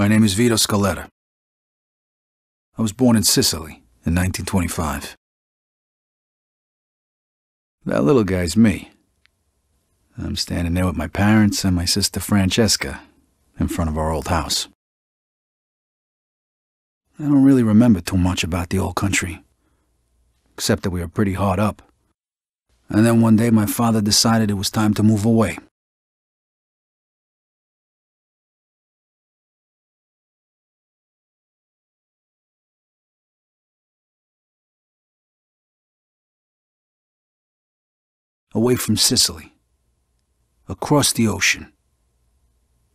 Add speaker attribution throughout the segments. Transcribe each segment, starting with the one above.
Speaker 1: My name is Vito Scaletta. I was born in Sicily in 1925. That little guy's me. I'm standing there with my parents and my sister Francesca in front of our old house. I don't really remember too much about the old country, except that we were pretty hard up. And then one day my father decided it was time to move away. Away from Sicily, across the ocean,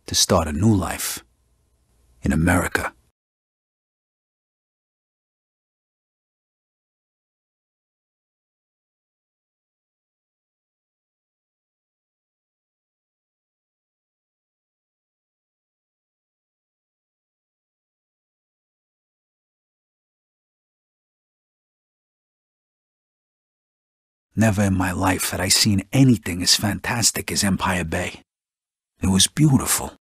Speaker 1: to start a new life in America. Never in my life had I seen anything as fantastic as Empire Bay. It was beautiful.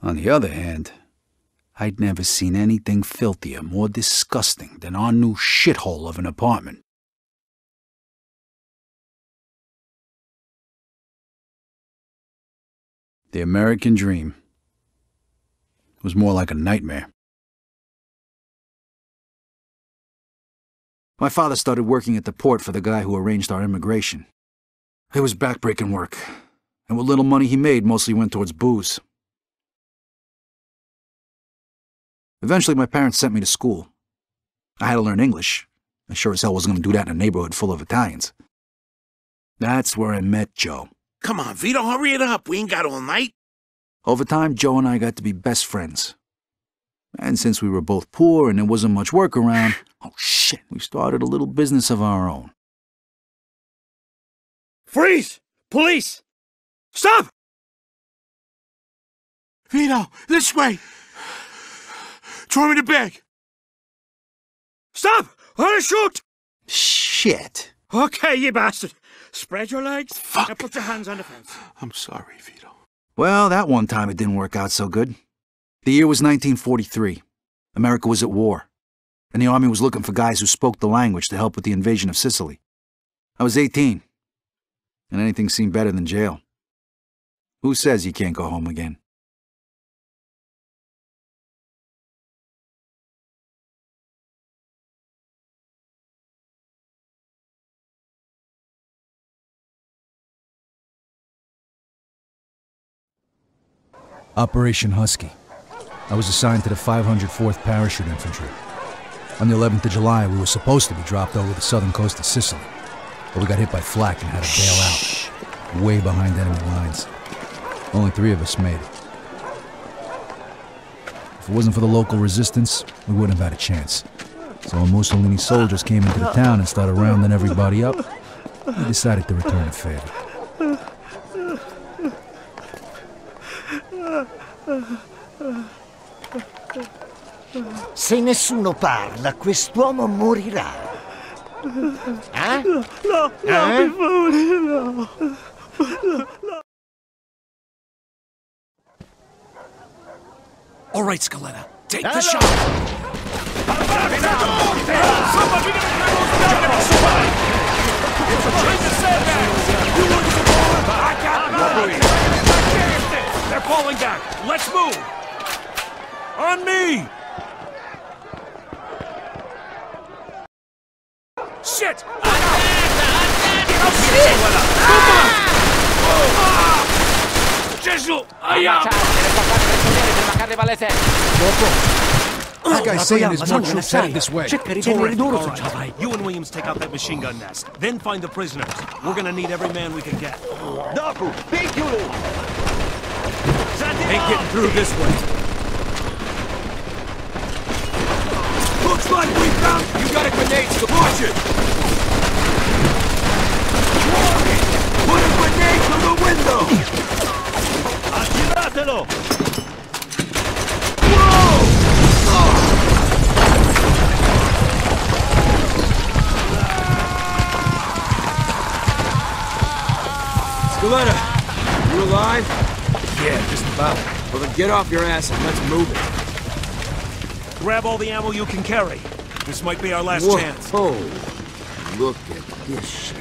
Speaker 1: On the other hand, I'd never seen anything filthier, more disgusting than our new shithole of an apartment. The American dream was more like a nightmare. My father started working at the port for the guy who arranged our immigration. It was backbreaking work, and what little money he made mostly went towards booze. Eventually, my parents sent me to school. I had to learn English. I sure as hell wasn't going to do that in a neighborhood full of Italians. That's where I met Joe.
Speaker 2: Come on, Vito, hurry it up. We ain't got all night.
Speaker 1: Over time, Joe and I got to be best friends. And since we were both poor and there wasn't much work around, oh shit, we started a little business of our own.
Speaker 2: Freeze! Police! Stop! Vito, this way! Throw me the bag! Stop! I wanna shoot!
Speaker 1: Shit.
Speaker 2: Okay, you bastard. Spread your legs.
Speaker 3: Fuck.
Speaker 2: Now put your hands on the fence.
Speaker 3: I'm sorry, Vito.
Speaker 1: Well, that one time it didn't work out so good. The year was 1943. America was at war, and the army was looking for guys who spoke the language to help with the invasion of Sicily. I was 18, and anything seemed better than jail. Who says you can't go home again? Operation Husky. I was assigned to the 504th Parachute Infantry. On the 11th of July, we were supposed to be dropped over the southern coast of Sicily, but we got hit by flak and had to bail out, way behind enemy lines. Only three of us made it. If it wasn't for the local resistance, we wouldn't have had a chance. So when Mussolini soldiers came into the town and started rounding everybody up, we decided to return the favor.
Speaker 4: Se nessuno parla, quest'uomo morirà. Eh?
Speaker 5: No, no,
Speaker 4: Eh?
Speaker 5: per favore, no.
Speaker 2: All right, Scaletta. Take
Speaker 4: Hello.
Speaker 2: the shot. They're falling back. Let's move. On me. Shit! Gesù! Aia!
Speaker 1: That guy's saying there's more troops headed this way.
Speaker 4: Cerca di tenere duro
Speaker 2: All
Speaker 4: se
Speaker 2: right,
Speaker 4: ce
Speaker 2: all
Speaker 4: la fai.
Speaker 2: right. You and Williams take out that machine gun nest. Then find the prisoners. We're gonna need every man we can get.
Speaker 4: Dopo, picchiolo!
Speaker 2: Ain't getting through this way. Looks like we found... You got a grenade, so launch it! Put a grenade through the window! Attiratelo! Whoa!
Speaker 6: Oh. You alive?
Speaker 3: Yeah, just about.
Speaker 6: Well, then get off your ass and let's move it.
Speaker 2: Grab all the ammo you can carry. This might be our last
Speaker 6: Whoa.
Speaker 2: chance.
Speaker 6: Oh, look at this shit.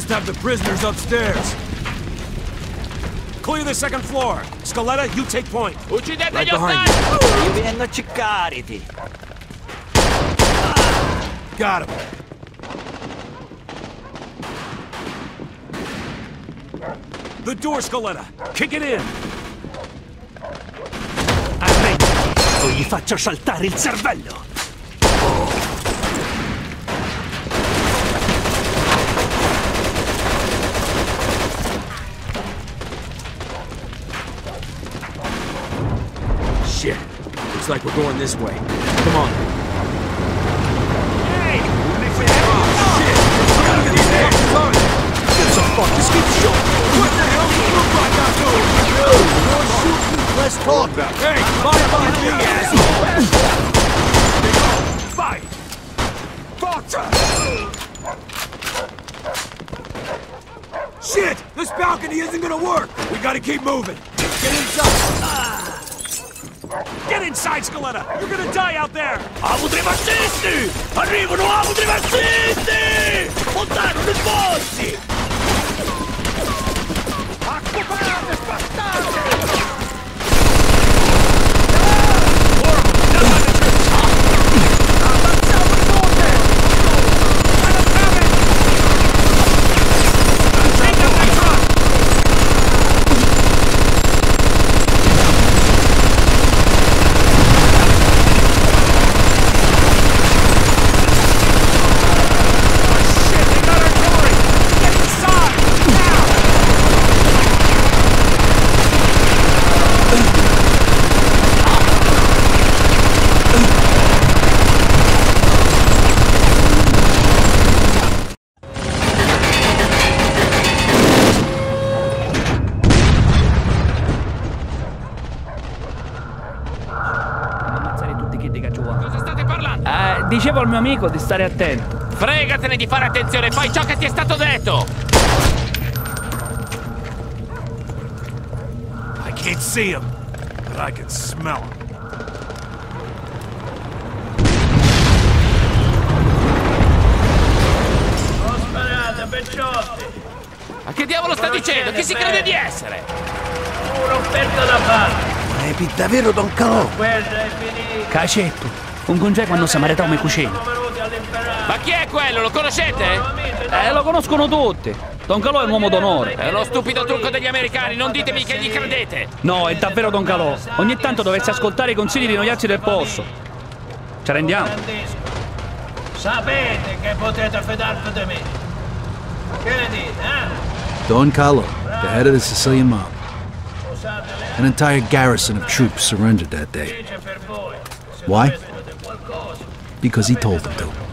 Speaker 6: Must have the prisoners upstairs.
Speaker 2: Clear the second floor. Scaletta, you take point.
Speaker 7: Uccidete
Speaker 6: Right
Speaker 7: gli
Speaker 6: behind
Speaker 7: ostaggio!
Speaker 4: Io vengo a cercarti.
Speaker 6: Got him.
Speaker 2: The door, Scaletta. Kick it in.
Speaker 8: Arrenditi o gli faccio saltare il cervello!
Speaker 6: Like we're going this way. Come on.
Speaker 2: Hey!
Speaker 6: Look at these fucking! Get some fuck. Just keep shooting. What the hell do you look like out there?
Speaker 4: Let's talk.
Speaker 6: Hey, bye bye me, asshole!
Speaker 2: Fight!
Speaker 6: Shit! This balcony isn't gonna work! We gotta keep moving! Get inside!
Speaker 2: Get inside, Scaletta! You're gonna die out there!
Speaker 8: Autri fascisti! Arrivano autri fascisti! Montano gli sbossi!
Speaker 2: Shit,
Speaker 8: dicevo al mio amico di stare attento.
Speaker 7: Fregatene di fare attenzione, fai ciò che ti è stato detto!
Speaker 2: I can't see him, but I can smell him.
Speaker 7: Ma che diavolo sta dicendo? Chi si crede di essere?
Speaker 4: È davvero Don Calò.
Speaker 8: Caceppo, un congeco quando samarità come cucina.
Speaker 7: Ma chi è quello? Lo conoscete?
Speaker 8: Eh, lo conoscono tutti. Don Calò è un uomo d'onore.
Speaker 7: È uno stupido trucco degli americani, non ditemi che gli credete!
Speaker 8: No, è davvero Don Calò. Ogni tanto dovresti ascoltare i consigli di noiazzi del posto. Ci rendiamo?
Speaker 9: Sapete che potete fidarvi di me. Che ne dite, eh?
Speaker 1: Don Carlo, the head of the Sicilian mob. An entire garrison of troops surrendered that day. Why? Because he told them to.